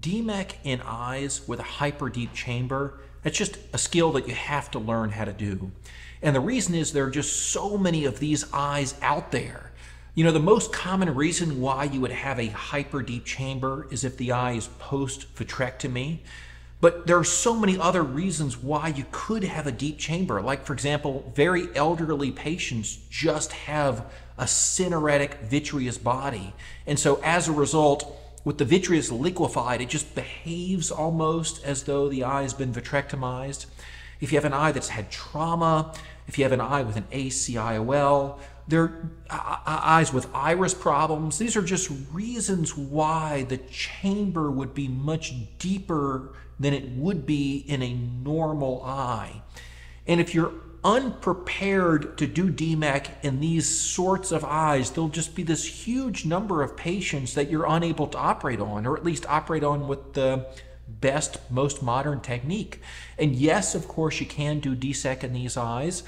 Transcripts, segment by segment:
DMEK in eyes with a hyper deep chamber, that's just a skill that you have to learn how to do. And the reason is there are just so many of these eyes out there. You know, the most common reason why you would have a hyper deep chamber is if the eye is post vitrectomy. But there are so many other reasons why you could have a deep chamber. Like, for example, very elderly patients just have a syneretic vitreous body. And so as a result, with the vitreous liquefied, it just behaves almost as though the eye has been vitrectomized. If you have an eye that's had trauma, if you have an eye with an ACIOL, there are eyes with iris problems. These are just reasons why the chamber would be much deeper than it would be in a normal eye. And if you're unprepared to do DMEK in these sorts of eyes, there'll just be this huge number of patients that you're unable to operate on, or at least operate on with the best, most modern technique. And yes, of course, you can do DSEK in these eyes,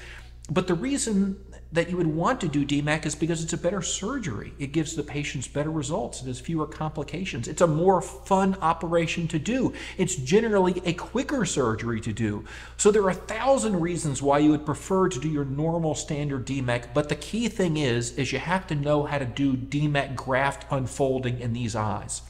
but the reason that you would want to do DMEK is because it's a better surgery. It gives the patients better results. It has fewer complications. It's a more fun operation to do. It's generally a quicker surgery to do. So there are a thousand reasons why you would prefer to do your normal standard DMEK, but the key thing is, is you have to know how to do DMEK graft unfolding in these eyes.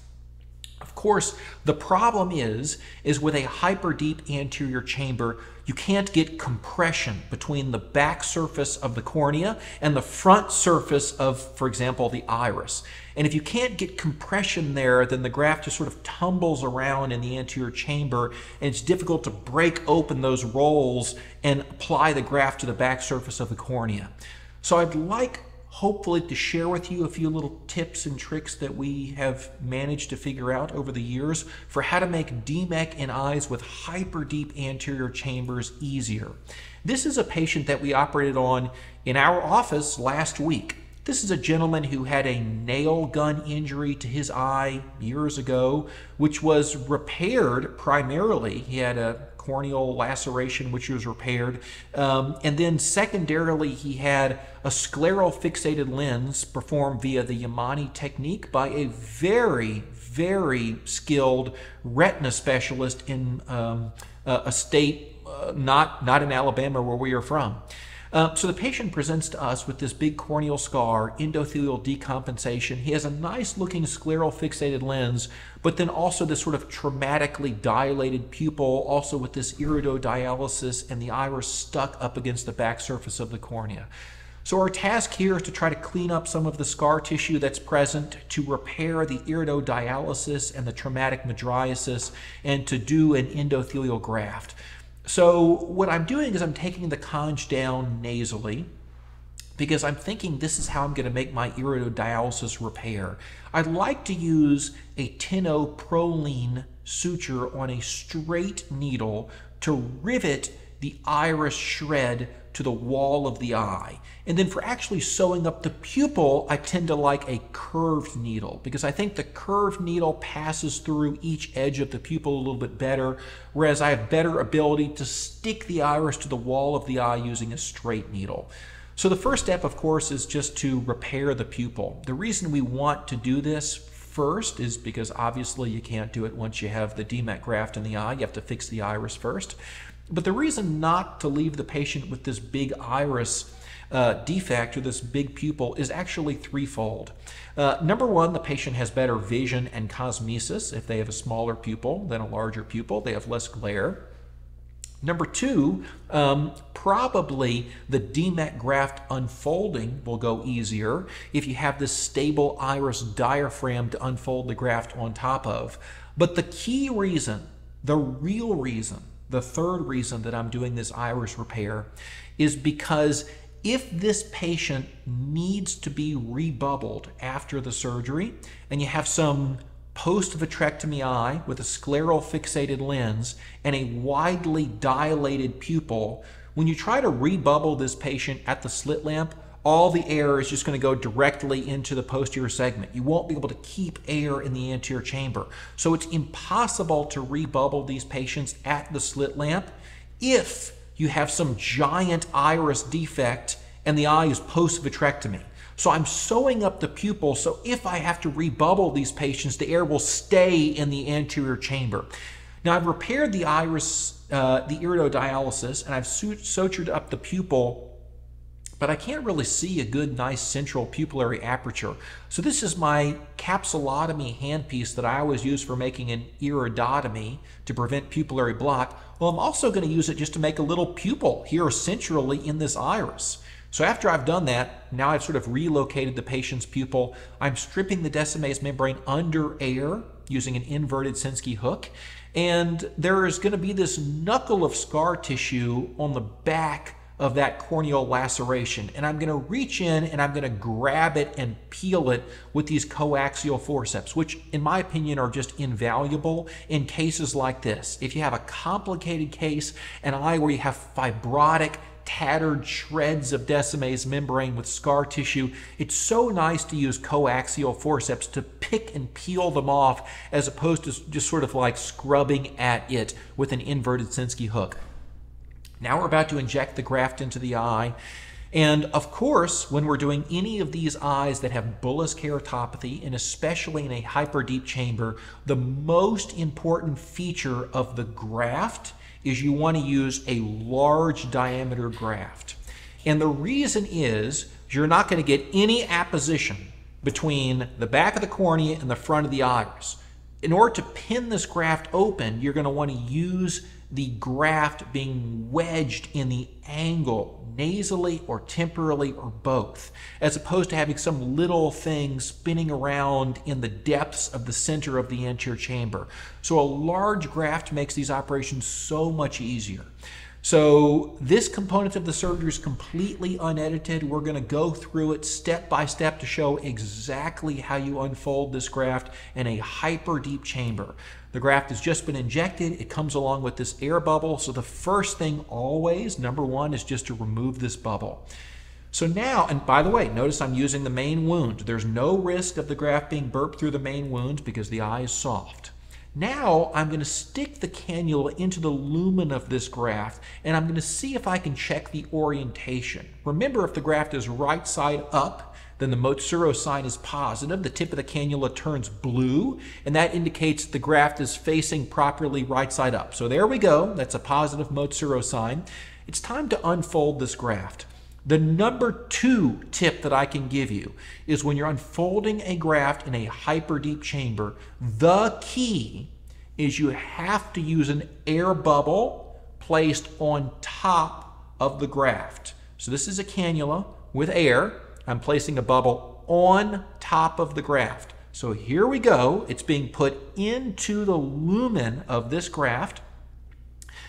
Of course, the problem is, is with a hyper deep anterior chamber, you can't get compression between the back surface of the cornea and the front surface of, for example, the iris. And if you can't get compression there, then the graft just sort of tumbles around in the anterior chamber, and it's difficult to break open those rolls and apply the graft to the back surface of the cornea. So I'd like hopefully to share with you a few little tips and tricks that we have managed to figure out over the years for how to make DMEK in eyes with hyper deep anterior chambers easier. This is a patient that we operated on in our office last week. This is a gentleman who had a nail gun injury to his eye years ago, which was repaired primarily. He had a corneal laceration, which was repaired. Um, and then secondarily, he had a scleral fixated lens performed via the Yamane technique by a very, very skilled retina specialist in um, a state uh, not, not in Alabama where we are from. Uh, so the patient presents to us with this big corneal scar, endothelial decompensation. He has a nice looking scleral fixated lens, but then also this sort of traumatically dilated pupil, also with this iridodialysis and the iris stuck up against the back surface of the cornea. So our task here is to try to clean up some of the scar tissue that's present, to repair the iridodialysis and the traumatic mydriasis, and to do an endothelial graft. So what I'm doing is I'm taking the conj down nasally because I'm thinking this is how I'm going to make my iridodialysis repair. I'd like to use a 10-0 Prolene suture on a straight needle to rivet the iris shred to the wall of the eye. And then for actually sewing up the pupil, I tend to like a curved needle because I think the curved needle passes through each edge of the pupil a little bit better, whereas I have better ability to stick the iris to the wall of the eye using a straight needle. So the first step, of course, is just to repair the pupil. The reason we want to do this first is because obviously you can't do it once you have the DMEK graft in the eye. You have to fix the iris first. But the reason not to leave the patient with this big iris uh, defect or this big pupil is actually threefold. Uh, number one, the patient has better vision and cosmesis. If they have a smaller pupil than a larger pupil, they have less glare. Number two, um, probably the DMEK graft unfolding will go easier if you have this stable iris diaphragm to unfold the graft on top of. But the key reason, the real reason the third reason that I'm doing this iris repair is because if this patient needs to be rebubbled after the surgery and you have some post-vitrectomy eye with a scleral fixated lens and a widely dilated pupil, when you try to rebubble this patient at the slit lamp, all the air is just going to go directly into the posterior segment. You won't be able to keep air in the anterior chamber. So it's impossible to rebubble these patients at the slit lamp if you have some giant iris defect and the eye is post-vitrectomy. So I'm sewing up the pupil so if I have to rebubble these patients, the air will stay in the anterior chamber. Now I've repaired the iris, uh, the iridodialysis, and I've sutured up the pupil but I can't really see a good, nice central pupillary aperture. So this is my capsulotomy handpiece that I always use for making an iridotomy to prevent pupillary block. Well, I'm also going to use it just to make a little pupil here centrally in this iris. So after I've done that, now I've sort of relocated the patient's pupil. I'm stripping the Descemet's membrane under air using an inverted Sinskey hook. And there is going to be this knuckle of scar tissue on the back of that corneal laceration. And I'm going to reach in and I'm going to grab it and peel it with these coaxial forceps, which in my opinion are just invaluable in cases like this. If you have a complicated case, an eye where you have fibrotic, tattered shreds of Descemet's membrane with scar tissue, it's so nice to use coaxial forceps to pick and peel them off as opposed to just sort of like scrubbing at it with an inverted Sinskey hook. Now we're about to inject the graft into the eye. And of course, when we're doing any of these eyes that have bullous keratopathy, and especially in a hyperdeep chamber, the most important feature of the graft is you want to use a large diameter graft. And the reason is you're not going to get any apposition between the back of the cornea and the front of the iris. In order to pin this graft open, you're going to want to use the graft being wedged in the angle nasally or temporally or both, as opposed to having some little thing spinning around in the depths of the center of the anterior chamber. So a large graft makes these operations so much easier. So this component of the surgery is completely unedited. We're going to go through it step by step to show exactly how you unfold this graft in a hyper deep chamber. The graft has just been injected. It comes along with this air bubble. So the first thing always, number one, is just to remove this bubble. So now, and by the way, notice I'm using the main wound. There's no risk of the graft being burped through the main wound because the eye is soft. Now I'm going to stick the cannula into the lumen of this graft and I'm going to see if I can check the orientation. Remember, if the graft is right side up, then the Moutsouris sign is positive. The tip of the cannula turns blue, and that indicates the graft is facing properly right side up. So there we go. That's a positive Moutsouris sign. It's time to unfold this graft. The number two tip that I can give you is when you're unfolding a graft in a hyper deep chamber, the key is you have to use an air bubble placed on top of the graft. So this is a cannula with air. I'm placing a bubble on top of the graft. So here we go. It's being put into the lumen of this graft.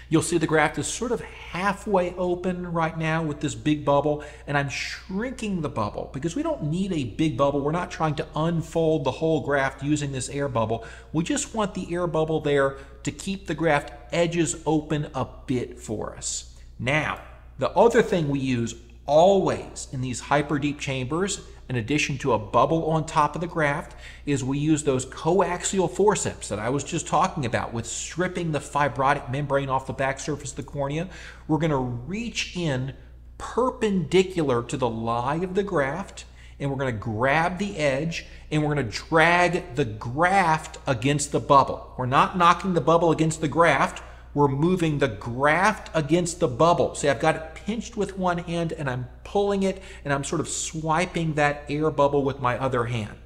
You'll see the graft is sort of halfway open right now with this big bubble, and I'm shrinking the bubble because we don't need a big bubble. We're not trying to unfold the whole graft using this air bubble. We just want the air bubble there to keep the graft edges open a bit for us. Now, the other thing we use always in these hyper deep chambers, in addition to a bubble on top of the graft, is we use those coaxial forceps that I was just talking about with stripping the fibrotic membrane off the back surface of the cornea. We're going to reach in perpendicular to the lie of the graft and we're going to grab the edge and we're going to drag the graft against the bubble. We're not knocking the bubble against the graft we're moving the graft against the bubble. See, I've got it pinched with one hand and I'm pulling it and I'm sort of swiping that air bubble with my other hand.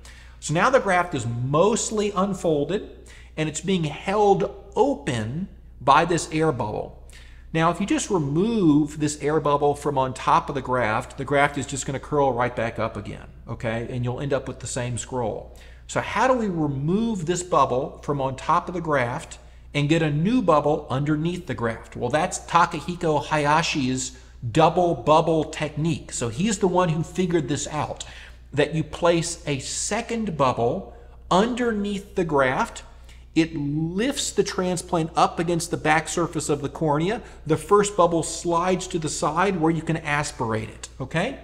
So now the graft is mostly unfolded and it's being held open by this air bubble. Now, if you just remove this air bubble from on top of the graft, the graft is just going to curl right back up again, okay? And you'll end up with the same scroll. So how do we remove this bubble from on top of the graft and get a new bubble underneath the graft. Well, that's Takahiko Hayashi's double bubble technique. So he's the one who figured this out, that you place a second bubble underneath the graft. It lifts the transplant up against the back surface of the cornea. The first bubble slides to the side where you can aspirate it, okay?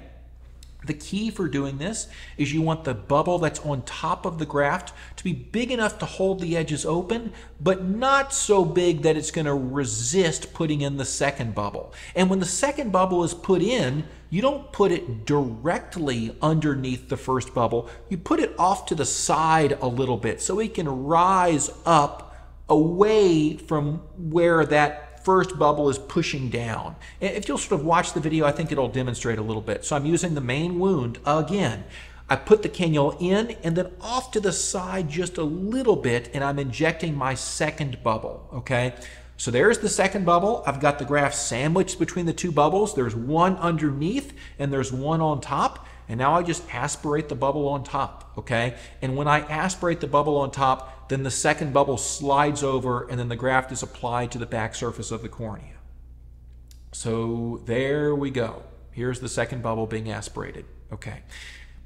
The key for doing this is you want the bubble that's on top of the graft to be big enough to hold the edges open, but not so big that it's going to resist putting in the second bubble. And when the second bubble is put in, you don't put it directly underneath the first bubble. You put it off to the side a little bit so it can rise up away from where that first bubble is pushing down. If you'll sort of watch the video, I think it'll demonstrate a little bit. So I'm using the main wound again. I put the cannula in and then off to the side just a little bit and I'm injecting my second bubble, okay? So there's the second bubble. I've got the graft sandwiched between the two bubbles. There's one underneath and there's one on top. And now I just aspirate the bubble on top, okay? And when I aspirate the bubble on top, then the second bubble slides over and then the graft is applied to the back surface of the cornea. So there we go. Here's the second bubble being aspirated, okay?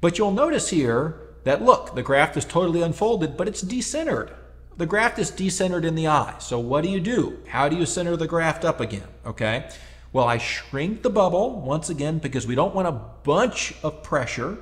But you'll notice here that look, the graft is totally unfolded, but it's decentered. The graft is decentered in the eye. So what do you do? How do you center the graft up again, okay? Well, I shrink the bubble once again because we don't want a bunch of pressure.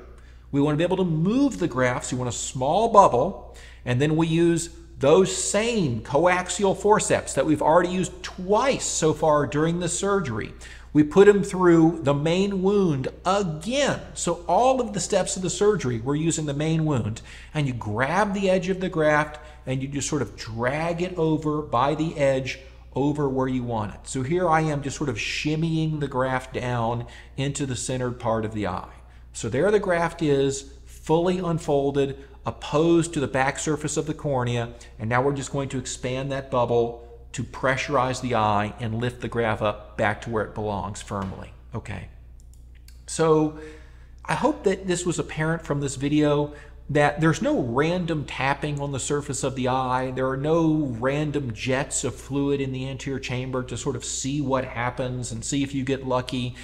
We want to be able to move the so we want a small bubble, and then we use those same coaxial forceps that we've already used twice so far during the surgery. We put them through the main wound again. So all of the steps of the surgery, we're using the main wound. And you grab the edge of the graft and you just sort of drag it over by the edge over where you want it. So here I am just sort of shimmying the graft down into the centered part of the eye. So there the graft is, fully unfolded, opposed to the back surface of the cornea, and now we're just going to expand that bubble to pressurize the eye and lift the graft up back to where it belongs firmly. Okay. So I hope that this was apparent from this video that there's no random tapping on the surface of the eye. There are no random jets of fluid in the anterior chamber to sort of see what happens and see if you get lucky.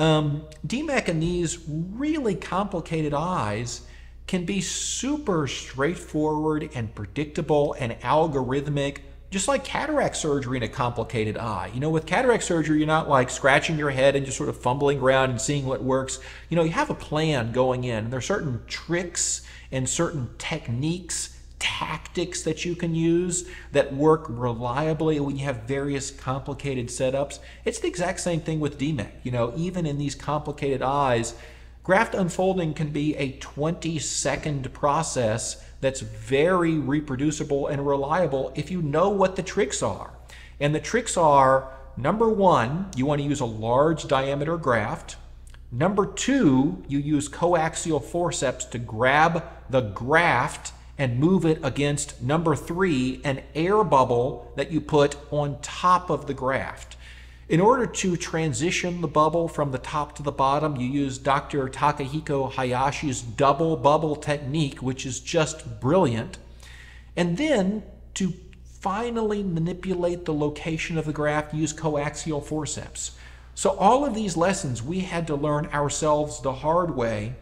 Um, DMEK in these really complicated eyes can be super straightforward and predictable and algorithmic just like cataract surgery in a complicated eye. You know, with cataract surgery, you're not like scratching your head and just sort of fumbling around and seeing what works. You know, you have a plan going in. And there are certain tricks and certain techniques, tactics that you can use that work reliably when you have various complicated setups. It's the exact same thing with DMEK. You know, even in these complicated eyes, graft unfolding can be a 20 second process that's very reproducible and reliable if you know what the tricks are. And the tricks are number one, you want to use a large diameter graft. Number two, you use coaxial forceps to grab the graft and move it against number three, an air bubble that you put on top of the graft. In order to transition the bubble from the top to the bottom, you use Dr. Takahiko Hayashi's double bubble technique, which is just brilliant. And then to finally manipulate the location of the graft, use coaxial forceps. So all of these lessons we had to learn ourselves the hard way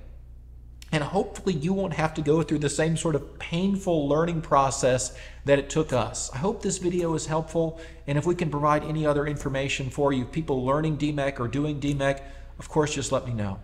and hopefully you won't have to go through the same sort of painful learning process that it took us. I hope this video is helpful, and if we can provide any other information for you, people learning DMEK or doing DMEK, of course, just let me know.